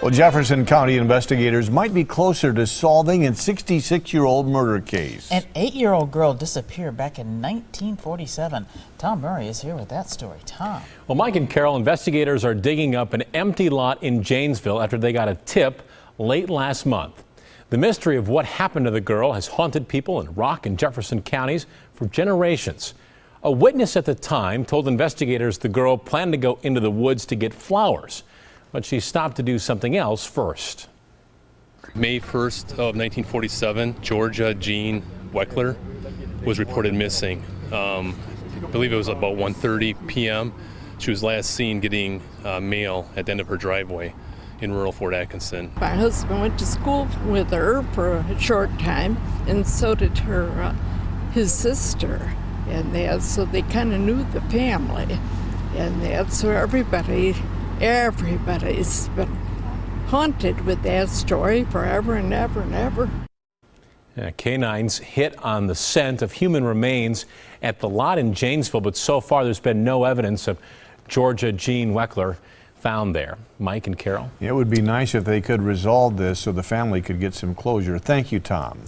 Well, Jefferson County investigators might be closer to solving a 66 year old murder case. An eight year old girl disappeared back in 1947. Tom Murray is here with that story. Tom. Well, Mike and Carol, investigators are digging up an empty lot in Janesville after they got a tip late last month. The mystery of what happened to the girl has haunted people in Rock and Jefferson counties for generations. A witness at the time told investigators the girl planned to go into the woods to get flowers but she stopped to do something else first. May 1st of 1947, Georgia Jean Weckler was reported missing. Um, I believe it was about 1:30 p.m. She was last seen getting uh, mail at the end of her driveway in rural Fort Atkinson. My husband went to school with her for a short time, and so did her uh, his sister, and that so they kind of knew the family, and that so everybody everybody's been haunted with that story forever and ever and ever. Yeah, canines hit on the scent of human remains at the lot in Janesville, but so far there's been no evidence of Georgia Jean Weckler found there. Mike and Carol? It would be nice if they could resolve this so the family could get some closure. Thank you, Tom.